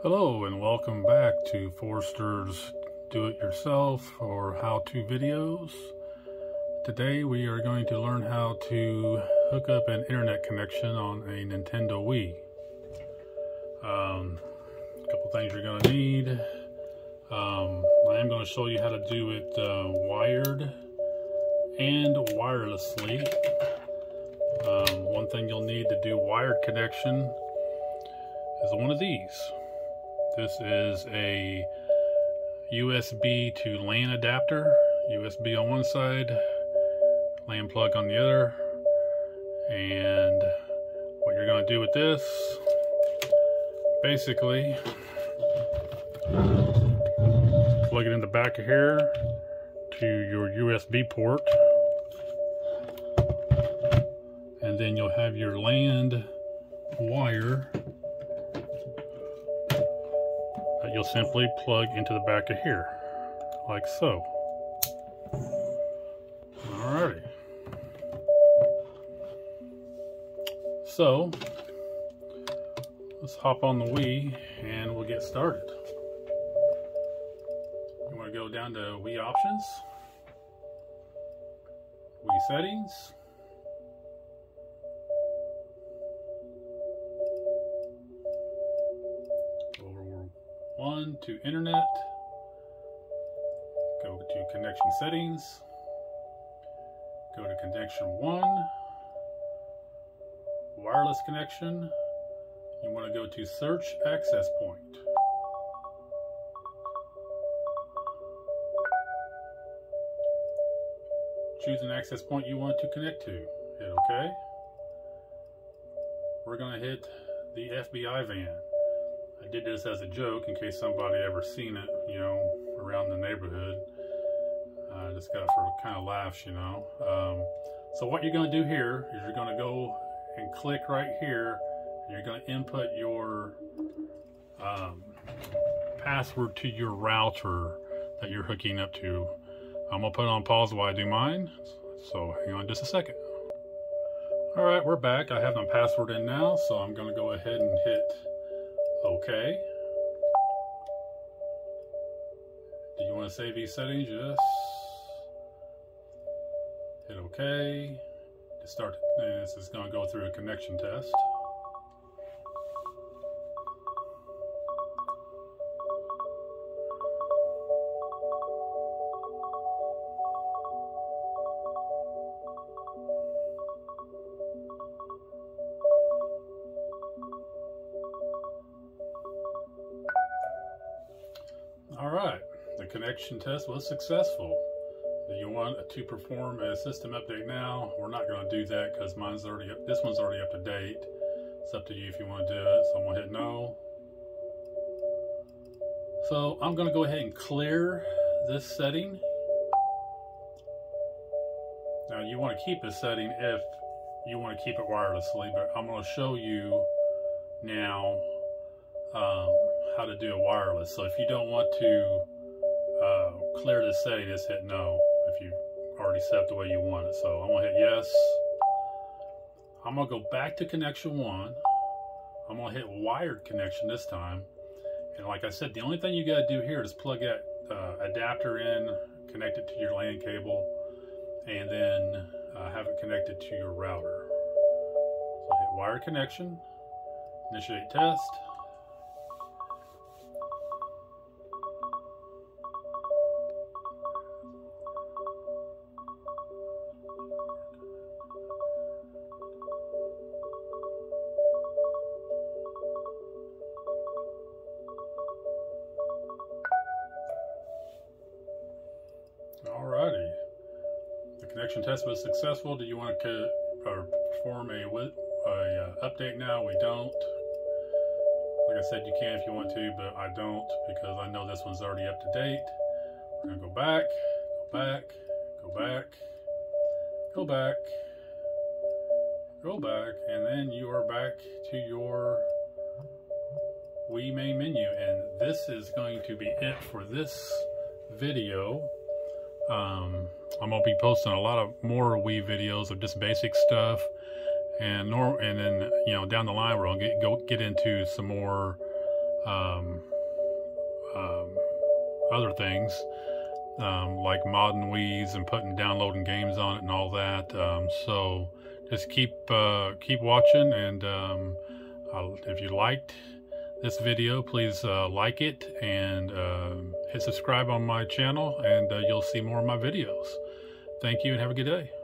Hello and welcome back to Forster's Do-It-Yourself or How-To videos. Today we are going to learn how to hook up an internet connection on a Nintendo Wii. Um, a couple things you're going to need. Um, I am going to show you how to do it uh, wired and wirelessly. Um, one thing you'll need to do wired connection is one of these. This is a USB to LAN adapter. USB on one side, LAN plug on the other. And what you're going to do with this, basically, plug it in the back of here to your USB port. And then you'll have your LAN wire you'll simply plug into the back of here, like so. Alrighty. So, let's hop on the Wii and we'll get started. You want to go down to Wii options, Wii settings, one to internet, go to connection settings, go to connection one, wireless connection, you want to go to search access point. Choose an access point you want to connect to. Hit OK. We're going to hit the FBI van. I did this as a joke in case somebody ever seen it, you know, around the neighborhood. I just got for kind of laughs, you know. Um, so what you're going to do here is you're going to go and click right here. And you're going to input your um, password to your router that you're hooking up to. I'm going to put on pause while I do mine. So hang on just a second. All right, we're back. I have my password in now, so I'm going to go ahead and hit Okay. Do you want to save these settings? Yes. Hit OK. To start, this is going to go through a connection test. All right, the connection test was successful. You want to perform a system update now? We're not going to do that because mine's already up, this one's already up to date. It's up to you if you want to do it. So I'm going to hit no. So I'm going to go ahead and clear this setting. Now you want to keep this setting if you want to keep it wirelessly, but I'm going to show you now um, how to do a wireless. So if you don't want to uh, clear this setting, just hit no if you already set up the way you want it. So I'm gonna hit yes. I'm gonna go back to connection one. I'm gonna hit wired connection this time. And like I said, the only thing you gotta do here is plug that uh, adapter in, connect it to your LAN cable, and then uh, have it connected to your router. So hit wired connection, initiate test. Test was successful. Do you want to perform a, a uh, update now? We don't. Like I said, you can if you want to, but I don't because I know this one's already up to date. We're to go back, go back, go back, go back, go back, and then you are back to your Wii main menu. And this is going to be it for this video. Um, I'm gonna be posting a lot of more Wii videos of just basic stuff, and nor and then you know down the line we're gonna get go get into some more um, um, other things um, like modding Wii's and putting downloading games on it and all that. Um, so just keep uh, keep watching, and um, if you liked this video, please uh, like it and uh, hit subscribe on my channel, and uh, you'll see more of my videos. Thank you, and have a good day.